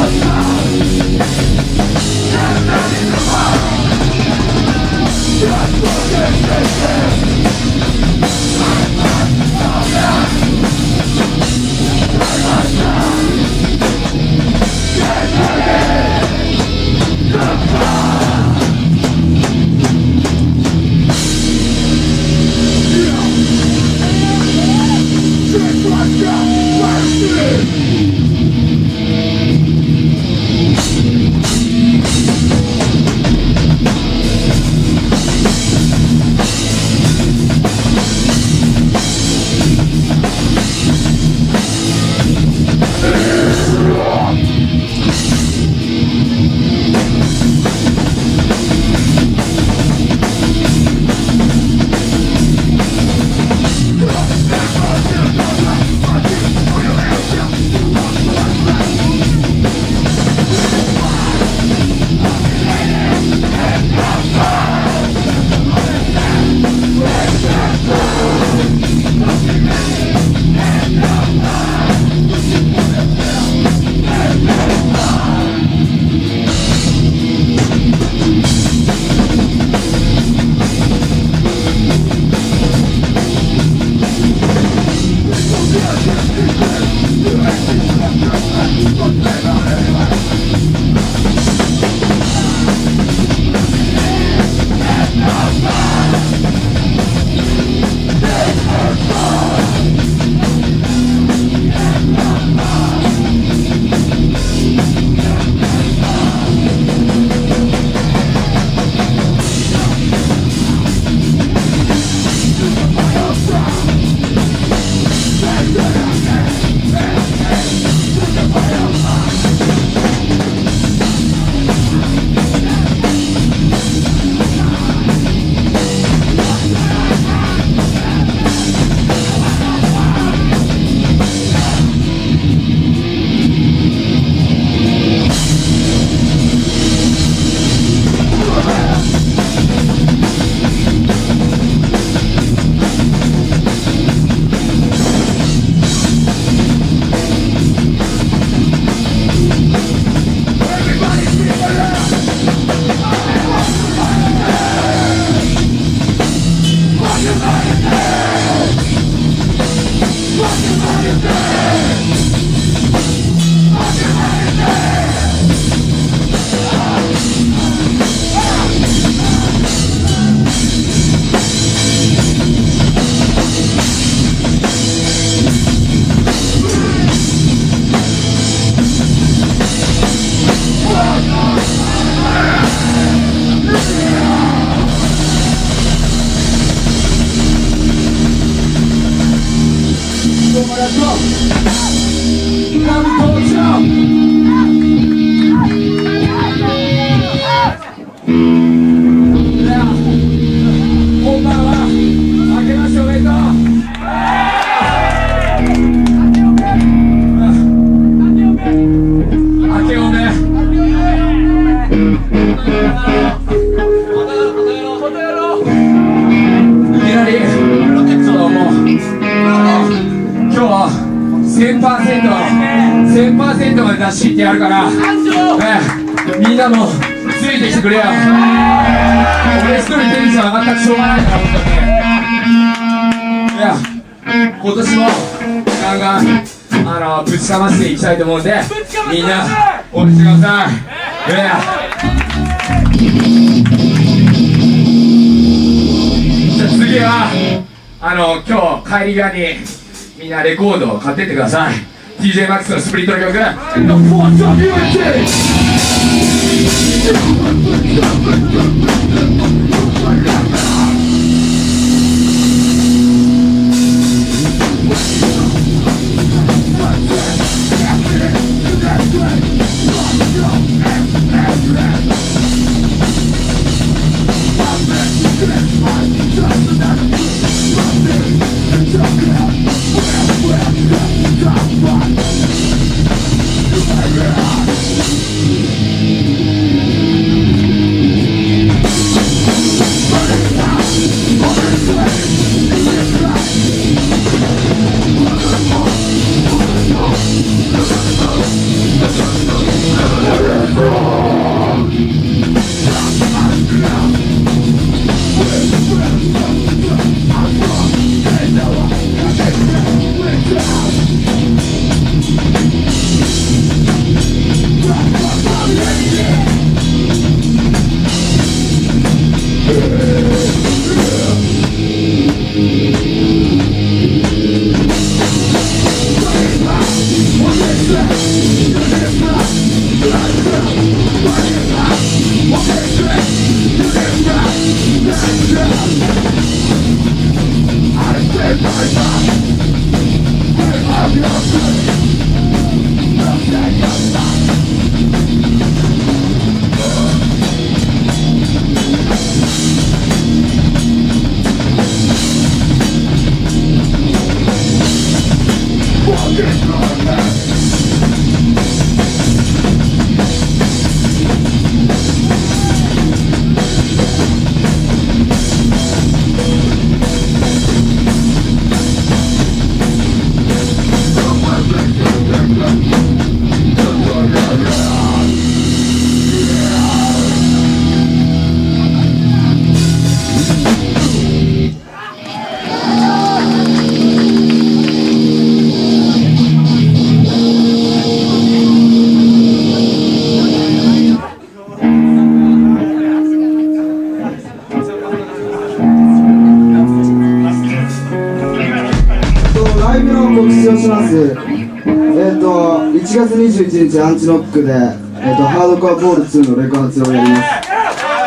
love. やるから、えみんなもついてきてくれよ。俺一人テンション上がったらしょうがない。から本当にいや今年もガンガンあのぶちかましていきたいと思うんでみんな応援してください。いやじゃあ次はあの今日帰り際にみんなレコードを買ってってください TJ マックスのスプリット21日アンチノックで、えっ、と、ハードコアボール2のレコ発をやります。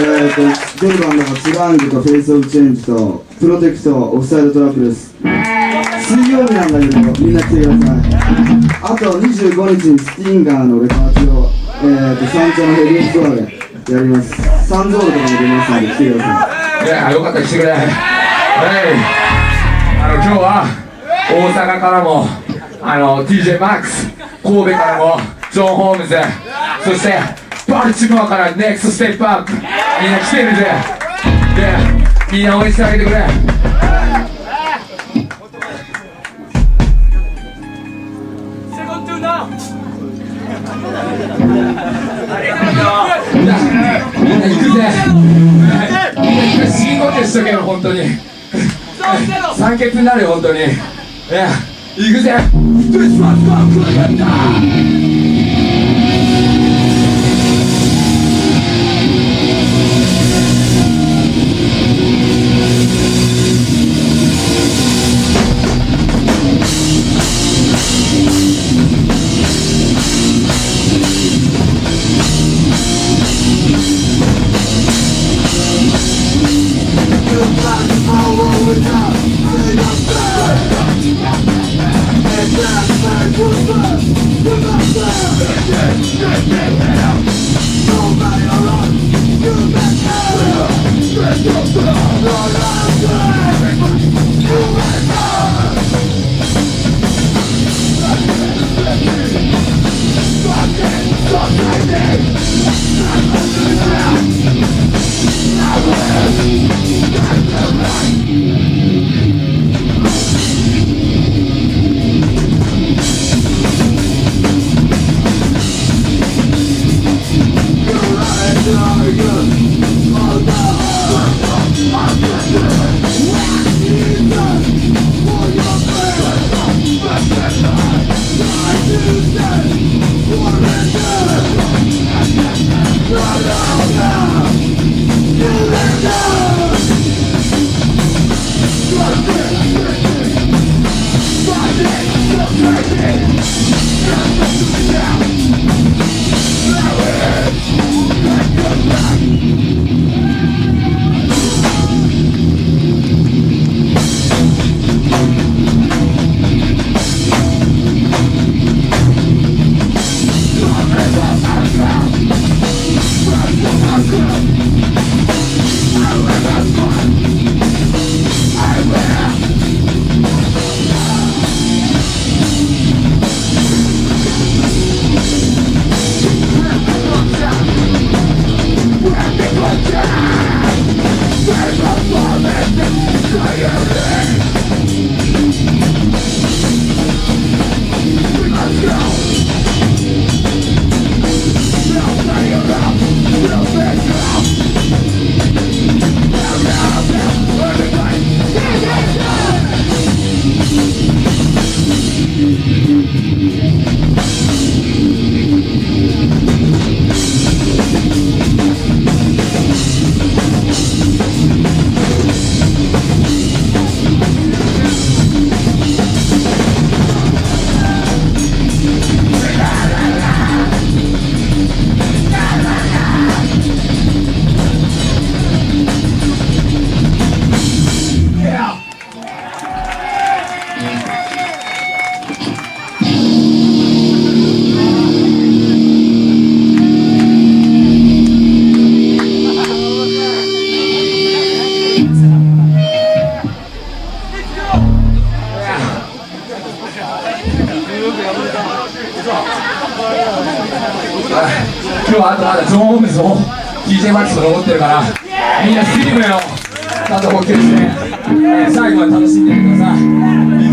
えっ、と、全バンドがツガングとフェイスオブチェンジと、プロテクト、オフサイドトラップです。水曜日なんだけど、みんな来てください。あと25日にスティンガーのレコ発を、えっ、と、山頂のヘビーストアでやります。サンゾールとかも出ますので来てください。いやよかったら来てくれはいあの今日は大阪からもあの TJ マックス神戸からもジョン・ホームズそしてバルチモアからネクストステップアップみんな来てるんででみんな応援してあげてくれみんな行くぜ。みんな行く深呼吸しとけよ本当に酸欠になるよ本当にいや行くぜ。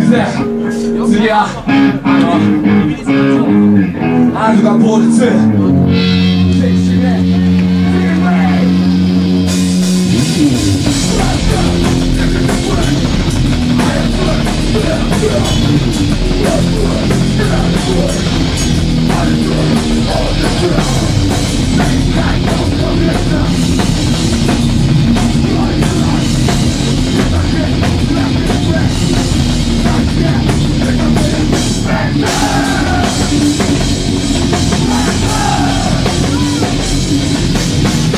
ぜ次はあのアルバボール2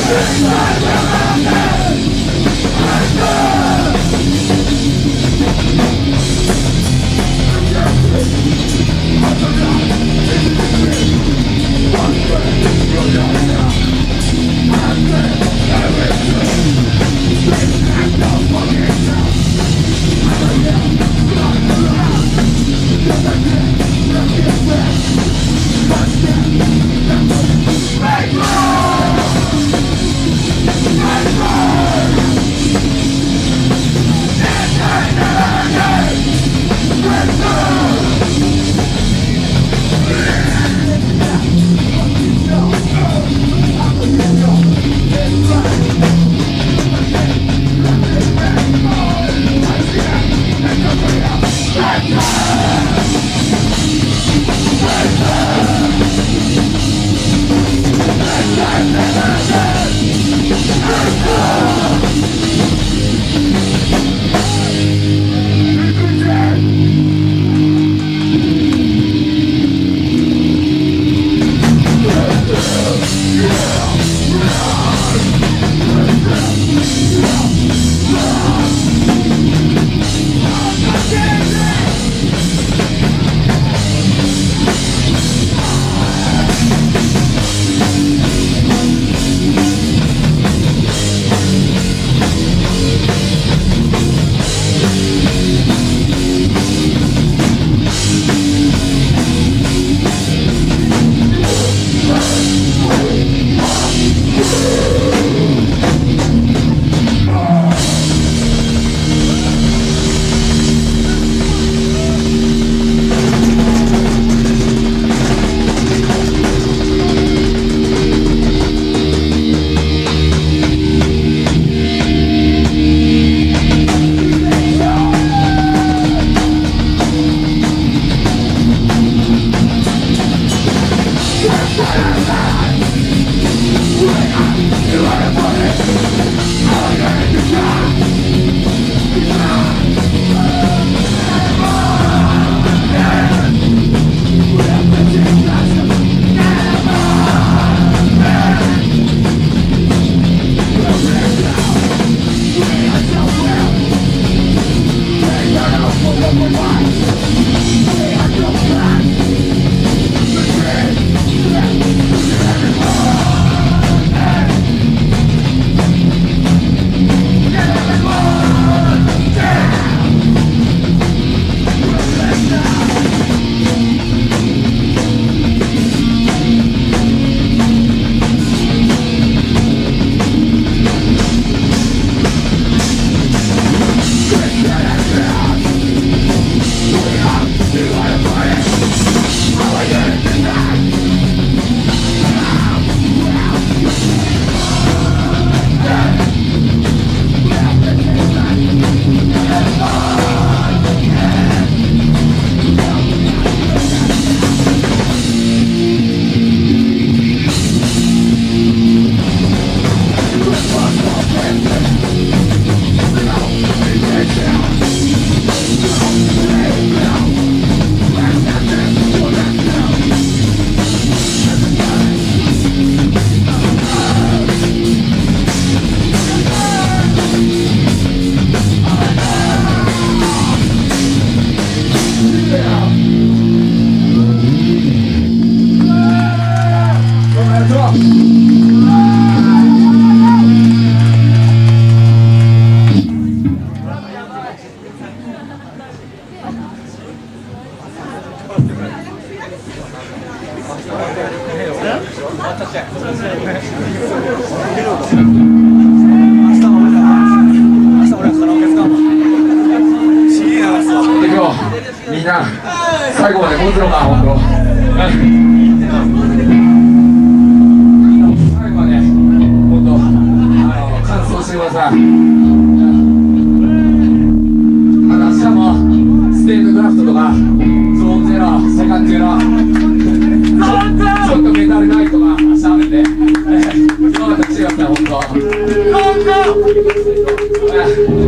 Christmas! すいません明日もステーククラフトとかゾーンゼロセカンゼロ。ちょっとメタルナイトが明日あで今までさ本当。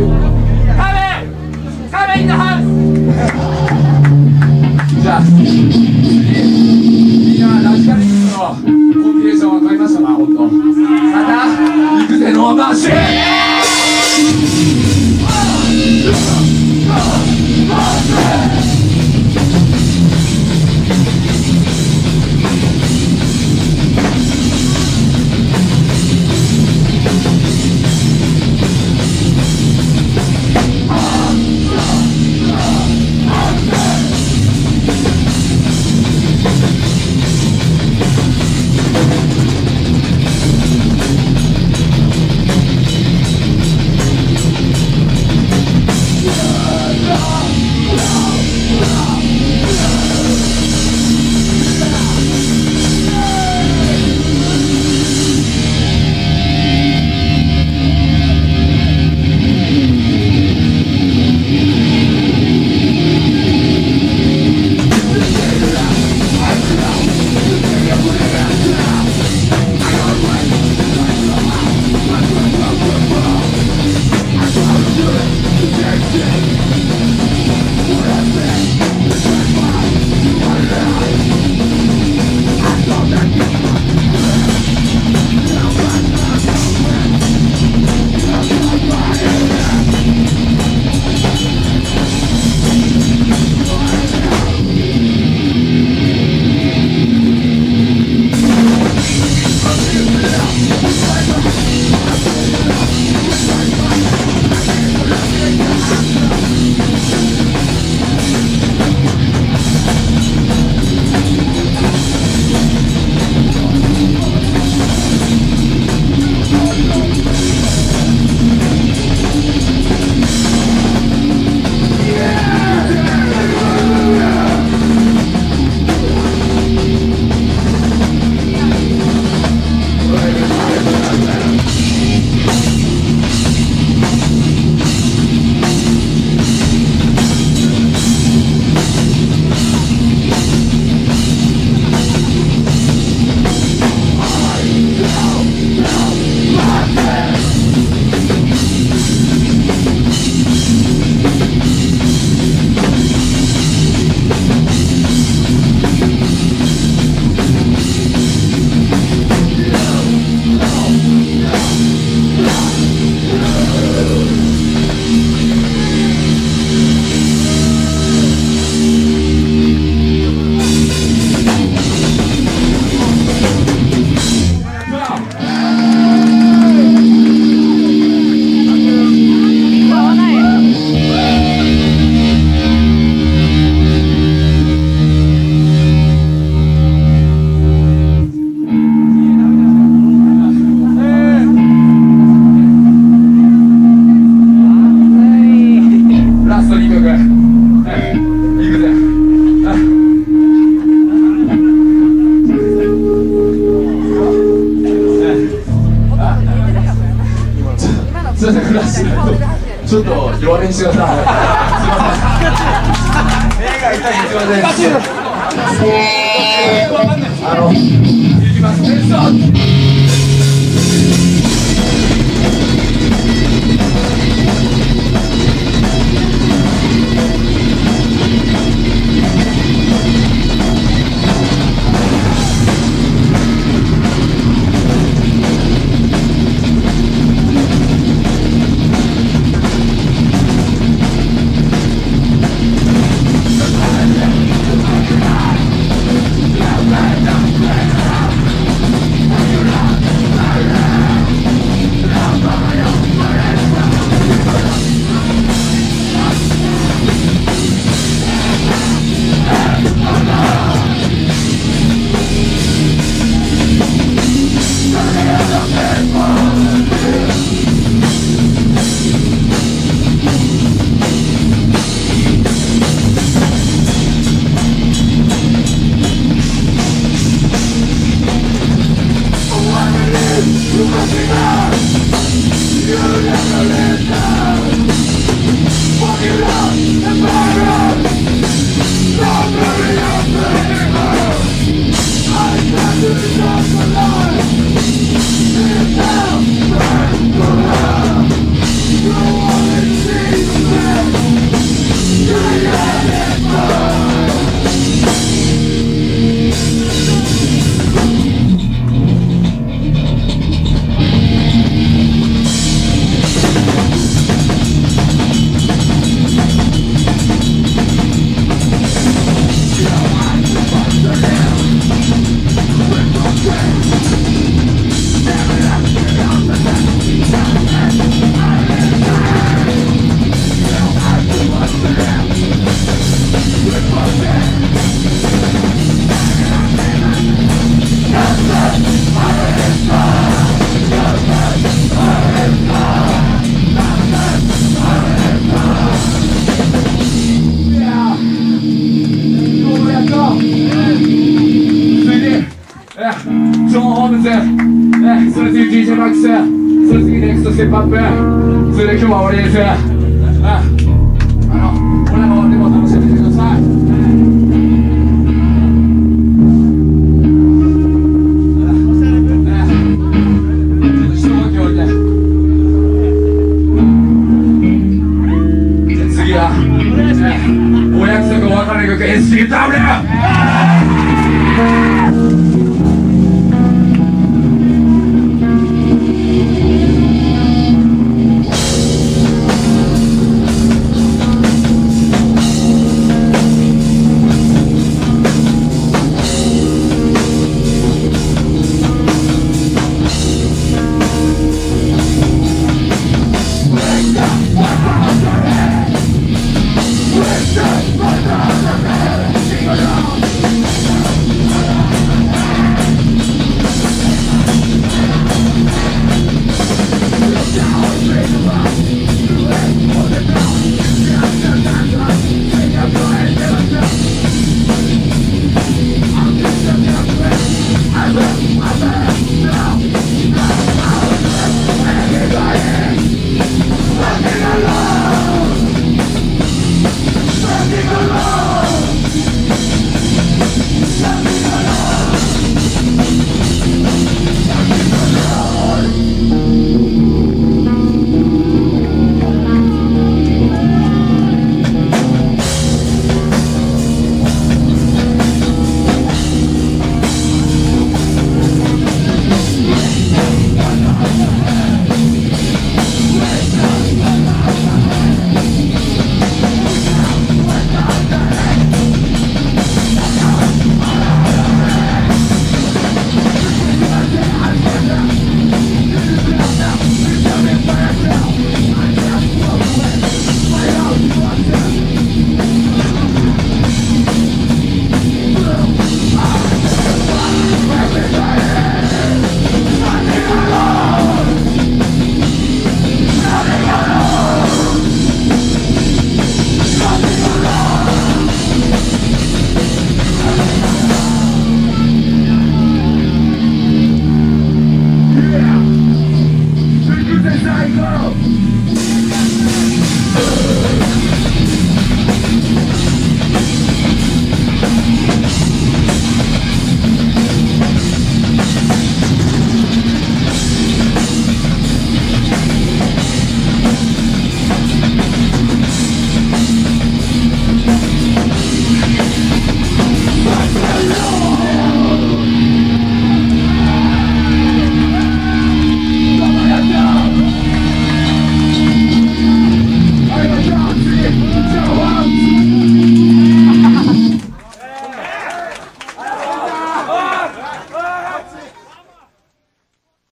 ステップアップそれ